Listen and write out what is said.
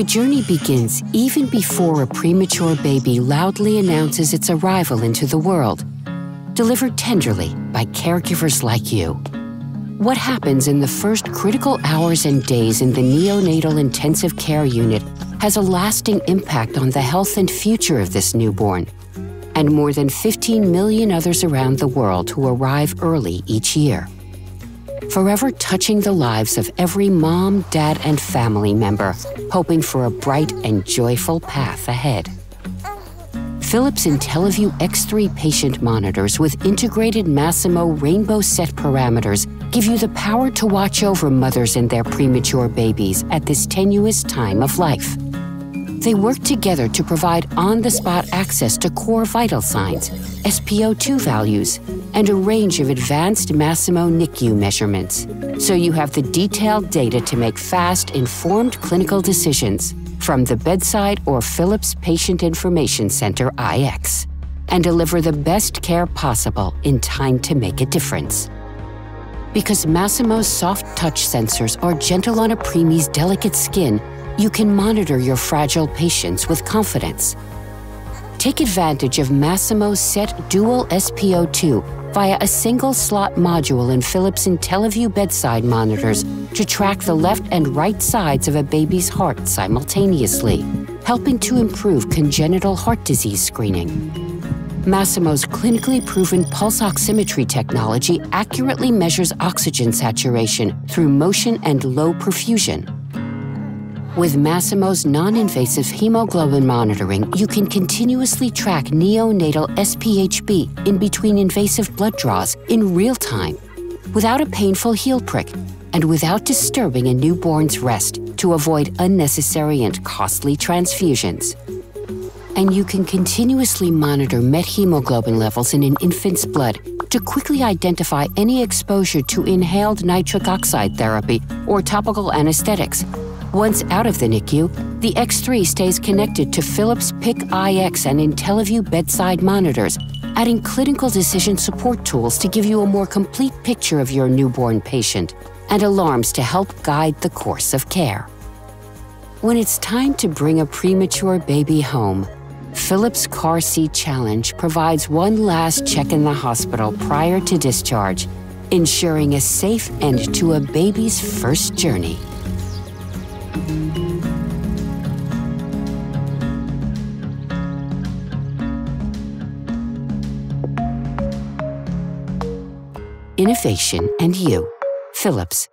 The journey begins even before a premature baby loudly announces its arrival into the world, delivered tenderly by caregivers like you. What happens in the first critical hours and days in the neonatal intensive care unit has a lasting impact on the health and future of this newborn, and more than 15 million others around the world who arrive early each year. Forever touching the lives of every mom, dad, and family member, hoping for a bright and joyful path ahead. Philips IntelliVue X3 patient monitors with integrated Masimo Rainbow Set parameters give you the power to watch over mothers and their premature babies at this tenuous time of life. They work together to provide on the spot access to core vital signs, SpO2 values, and a range of advanced Masimo NICU measurements, so you have the detailed data to make fast, informed clinical decisions from the bedside or Philips Patient Information Center IX and deliver the best care possible in time to make a difference. Because Masimo's soft touch sensors are gentle on a preemie's delicate skin, you can monitor your fragile patients with confidence. Take advantage of Masimo's SET Dual SpO2 via a single slot module in Philips IntelliVue bedside monitors to track the left and right sides of a baby's heart simultaneously, helping to improve congenital heart disease screening. Masimo's clinically proven pulse oximetry technology accurately measures oxygen saturation through motion and low perfusion with Masimo's non-invasive hemoglobin monitoring, you can continuously track neonatal SpHb in between invasive blood draws in real time, without a painful heel prick, and without disturbing a newborn's rest to avoid unnecessary and costly transfusions. And you can continuously monitor methemoglobin levels in an infant's blood to quickly identify any exposure to inhaled nitric oxide therapy or topical anesthetics once out of the NICU, the X3 stays connected to Philips PIC iX and IntelliVue bedside monitors, adding clinical decision support tools to give you a more complete picture of your newborn patient and alarms to help guide the course of care. When it's time to bring a premature baby home, Philips Car Seat Challenge provides one last check in the hospital prior to discharge, ensuring a safe end to a baby's first journey. Innovation and you. Philips.